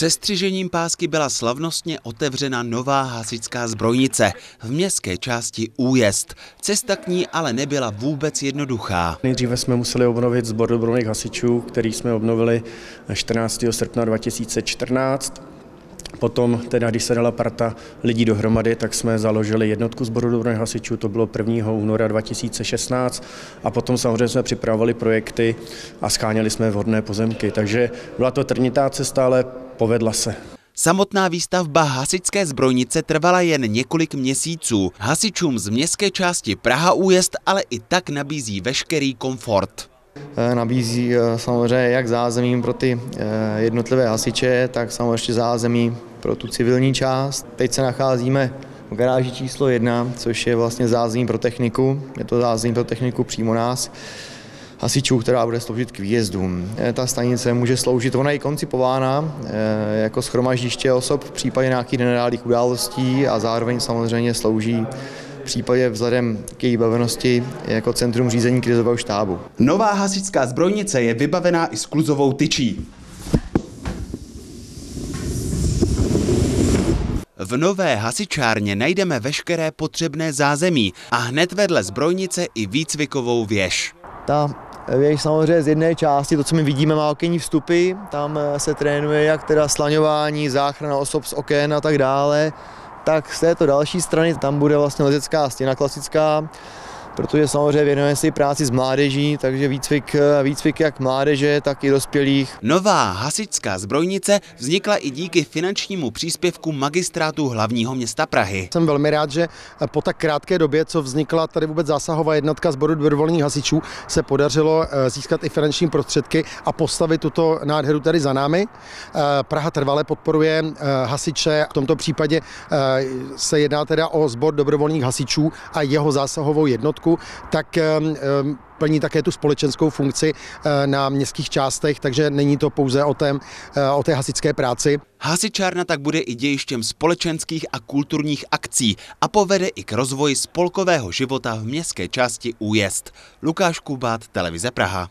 Přestřižením pásky byla slavnostně otevřena nová hasičská zbrojnice v městské části Újezd. Cesta k ní ale nebyla vůbec jednoduchá. Nejdříve jsme museli obnovit sbor dobrovolných hasičů, který jsme obnovili 14. srpna 2014. Potom, teda, když se dala parta lidí dohromady, tak jsme založili jednotku sboru dobrovolných hasičů, to bylo 1. února 2016 a potom samozřejmě jsme připravovali projekty a scháněli jsme vhodné pozemky, takže byla to trnitá cesta, ale povedla se. Samotná výstavba hasičské zbrojnice trvala jen několik měsíců. Hasičům z městské části Praha újezd ale i tak nabízí veškerý komfort. Nabízí eh, samozřejmě jak zázemí pro ty eh, jednotlivé hasiče, tak samozřejmě zázemí pro tu civilní část. Teď se nacházíme v garáži číslo jedna, což je vlastně zázemí pro techniku. Je to zázemí pro techniku přímo nás hasičů, která bude sloužit k výjezdům. Eh, ta stanice může sloužit, ona je koncipována jako schromaždiště osob v případě nějakých generálních událostí a zároveň samozřejmě slouží v případě vzhledem k její bavenosti jako centrum řízení krizového štábu. Nová hasičská zbrojnice je vybavená i skluzovou tyčí. V nové hasičárně najdeme veškeré potřebné zázemí a hned vedle zbrojnice i výcvikovou věž. Ta věž samozřejmě z jedné části, to, co my vidíme, má okenní vstupy, tam se trénuje jak teda slaňování, záchrana osob z oken a tak dále tak z této další strany tam bude vlastně lezecká stěna klasická, protože samozřejmě věnujeme si práci s mládeží, takže výcvik, výcvik jak mládeže, tak i dospělých. Nová hasičská zbrojnice vznikla i díky finančnímu příspěvku magistrátu hlavního města Prahy. Jsem velmi rád, že po tak krátké době, co vznikla tady vůbec zásahová jednotka sboru dobrovolných hasičů, se podařilo získat i finanční prostředky a postavit tuto nádheru tady za námi. Praha trvale podporuje hasiče, v tomto případě se jedná teda o sbor dobrovolných hasičů a jeho zásahovou jednotku parku, tak plní také tu společenskou funkci eh, na městských částech, takže není to pouze o té, eh, o té hasičské práci. Hasičárna tak bude i dějištěm společenských a kulturních akcí a povede i k rozvoji spolkového života v městské části Újezd. Lukáš Kubát, Televize Praha.